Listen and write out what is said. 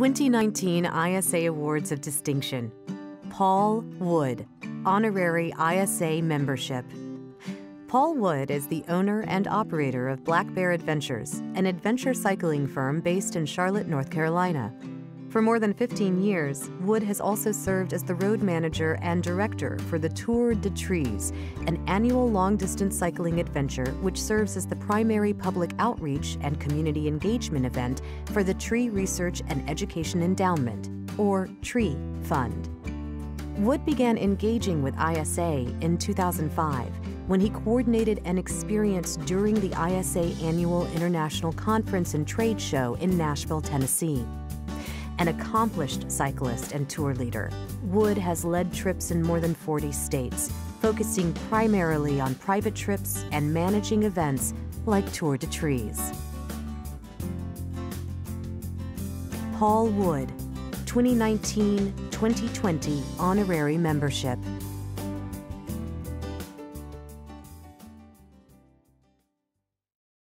2019 ISA Awards of Distinction. Paul Wood, Honorary ISA Membership. Paul Wood is the owner and operator of Black Bear Adventures, an adventure cycling firm based in Charlotte, North Carolina. For more than 15 years, Wood has also served as the road manager and director for the Tour des Trees, an annual long distance cycling adventure which serves as the primary public outreach and community engagement event for the Tree Research and Education Endowment, or TREE Fund. Wood began engaging with ISA in 2005 when he coordinated an experience during the ISA Annual International Conference and Trade Show in Nashville, Tennessee an accomplished cyclist and tour leader. Wood has led trips in more than 40 states, focusing primarily on private trips and managing events like Tour des Trees. Paul Wood, 2019-2020 Honorary Membership.